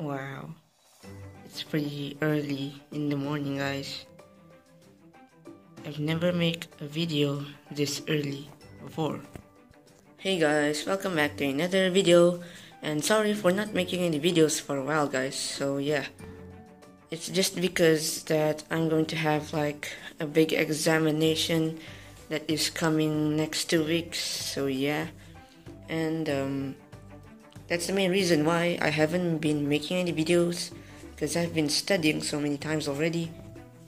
Wow, it's pretty early in the morning, guys. I've never made a video this early before. Hey guys, welcome back to another video. And sorry for not making any videos for a while, guys. So yeah, it's just because that I'm going to have like a big examination that is coming next two weeks. So yeah, and um, that's the main reason why I haven't been making any videos because I've been studying so many times already.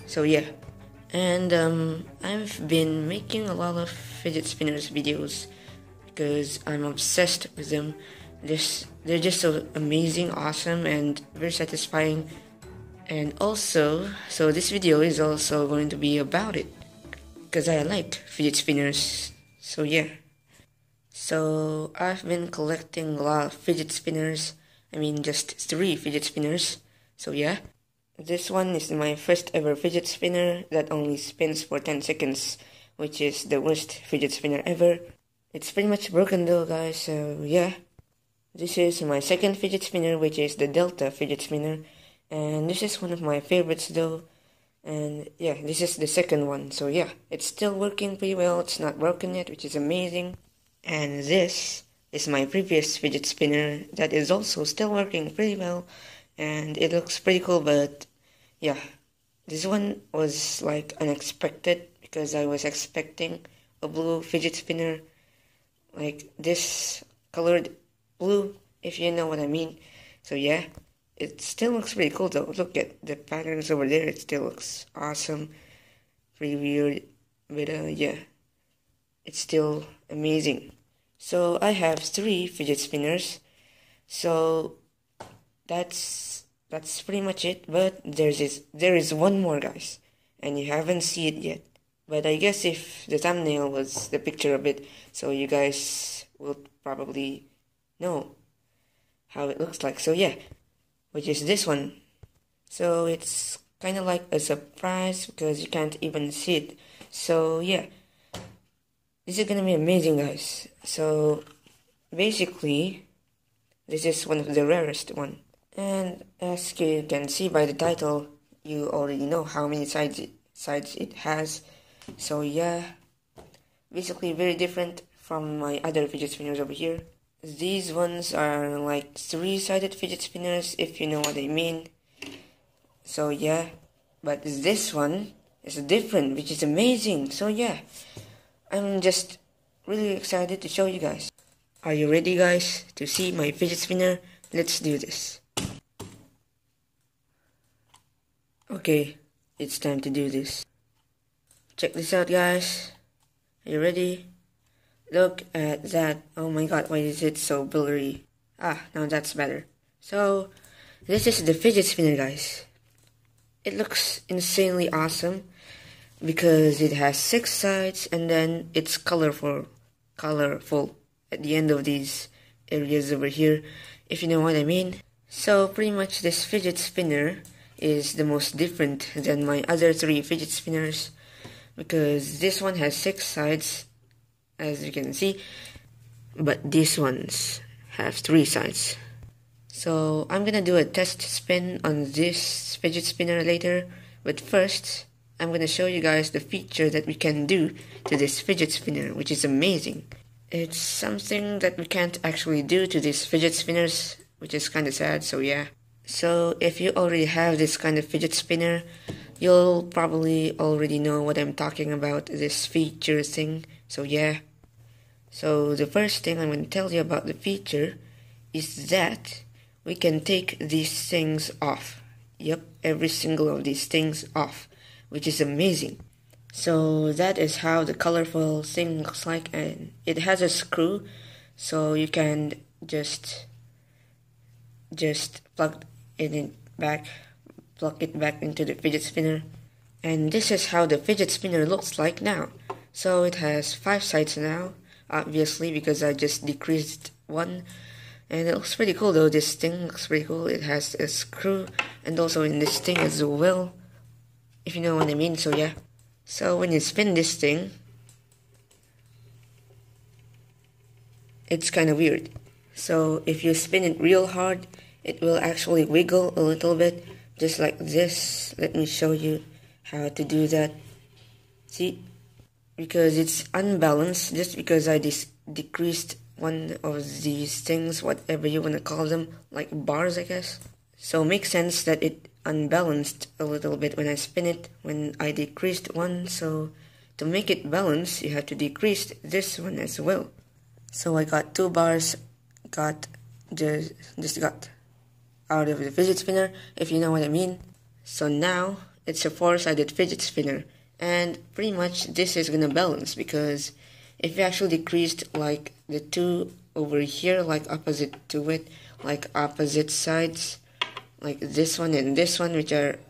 So yeah, and um, I've been making a lot of fidget spinners videos because I'm obsessed with them. Just they're just so amazing, awesome, and very satisfying. And also, so this video is also going to be about it because I like fidget spinners. So yeah. So I've been collecting a lot of fidget spinners. I mean, just three fidget spinners. So yeah. This one is my first ever fidget spinner that only spins for 10 seconds, which is the worst fidget spinner ever. It's pretty much broken though, guys, so yeah. This is my second fidget spinner, which is the Delta fidget spinner. And this is one of my favorites though. And yeah, this is the second one. So yeah, it's still working pretty well. It's not broken yet, which is amazing. And this is my previous fidget spinner that is also still working pretty well and it looks pretty cool but yeah. This one was like unexpected because I was expecting a blue fidget spinner like this colored blue if you know what I mean. So yeah it still looks pretty cool though. Look at the patterns over there. It still looks awesome. Pretty weird but uh, yeah it's still amazing so I have three fidget spinners. So that's that's pretty much it. But there's this, there is one more, guys, and you haven't seen it yet. But I guess if the thumbnail was the picture of it, so you guys will probably know how it looks like. So yeah, which is this one. So it's kind of like a surprise because you can't even see it. So yeah, this is gonna be amazing, guys. So, basically, this is one of the rarest one. And as you can see by the title, you already know how many sides it, sides it has. So yeah, basically very different from my other fidget spinners over here. These ones are like three-sided fidget spinners, if you know what I mean. So yeah, but this one is different, which is amazing. So yeah, I'm just really excited to show you guys. Are you ready guys to see my fidget spinner? Let's do this. Okay, it's time to do this. Check this out guys. Are you ready? Look at that. Oh my god, why is it so blurry? Ah, now that's better. So, this is the fidget spinner guys. It looks insanely awesome because it has six sides and then it's colorful colorful at the end of these areas over here if you know what I mean. So pretty much this fidget spinner is the most different than my other three fidget spinners because this one has six sides as you can see but these ones have three sides. So I'm gonna do a test spin on this fidget spinner later but first I'm going to show you guys the feature that we can do to this fidget spinner, which is amazing. It's something that we can't actually do to these fidget spinners, which is kind of sad, so yeah. So if you already have this kind of fidget spinner, you'll probably already know what I'm talking about, this feature thing, so yeah. So the first thing I'm going to tell you about the feature is that we can take these things off. Yep, every single of these things off which is amazing. So that is how the colorful thing looks like and it has a screw so you can just just plug it in back plug it back into the fidget spinner. And this is how the fidget spinner looks like now. So it has five sides now obviously because I just decreased one. And it looks pretty cool though. This thing looks pretty cool. It has a screw and also in this thing as well if you know what I mean. So yeah. So when you spin this thing, it's kind of weird. So if you spin it real hard, it will actually wiggle a little bit just like this let me show you how to do that see because it's unbalanced just because I decreased one of these things whatever you want to call them like bars I guess so it makes sense that it unbalanced a little bit when I spin it when I decreased one. So to make it balance you have to decrease this one as well. So I got two bars got just just got out of the fidget spinner if you know what I mean. So now it's a four-sided fidget spinner. And pretty much this is gonna balance because if you actually decreased like the two over here like opposite to it like opposite sides like this one and this one which are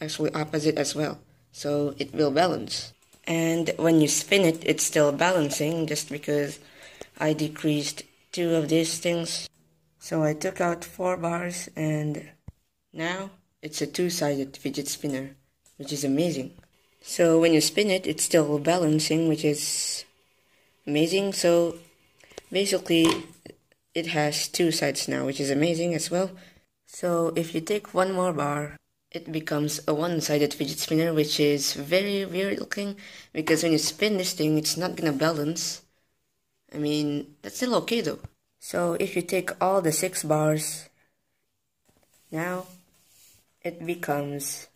actually opposite as well. So it will balance. And when you spin it it's still balancing just because I decreased two of these things. So I took out four bars and now it's a two-sided fidget spinner which is amazing. So when you spin it it's still balancing which is amazing. So basically it has two sides now which is amazing as well so if you take one more bar, it becomes a one-sided fidget spinner, which is very weird looking, because when you spin this thing, it's not gonna balance. I mean, that's still okay though. So if you take all the six bars, now it becomes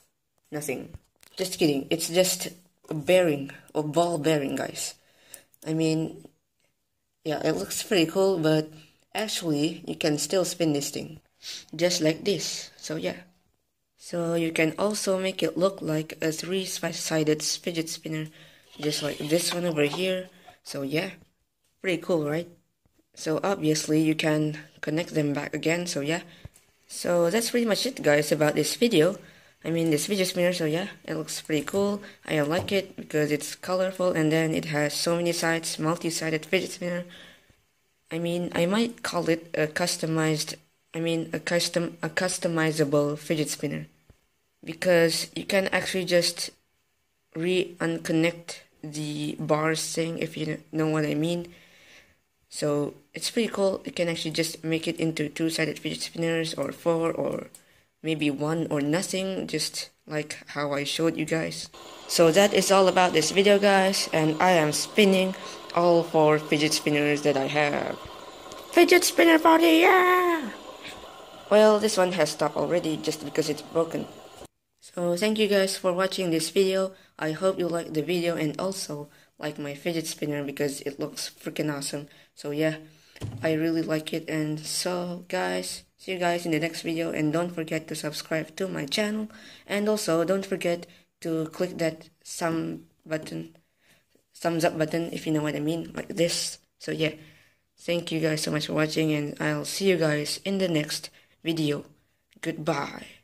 nothing. Just kidding, it's just a bearing, a ball bearing, guys. I mean, yeah, it looks pretty cool, but actually, you can still spin this thing just like this. So yeah. So you can also make it look like a three-sided fidget spinner just like this one over here. So yeah. Pretty cool right? So obviously you can connect them back again. So yeah. So that's pretty much it guys about this video. I mean this fidget spinner. So yeah. It looks pretty cool. I like it because it's colorful and then it has so many sides multi-sided fidget spinner. I mean I might call it a customized I mean a custom a customizable fidget spinner. Because you can actually just re-unconnect the bars thing if you know what I mean. So it's pretty cool. You can actually just make it into two-sided fidget spinners or four or maybe one or nothing. Just like how I showed you guys. So that is all about this video guys. And I am spinning all four fidget spinners that I have. Fidget spinner party yeah well, this one has stopped already just because it's broken. So thank you guys for watching this video. I hope you like the video and also like my fidget spinner because it looks freaking awesome. So yeah, I really like it and so guys, see you guys in the next video and don't forget to subscribe to my channel and also don't forget to click that thumb button, thumbs up button if you know what I mean, like this. So yeah, thank you guys so much for watching and I'll see you guys in the next video. Goodbye.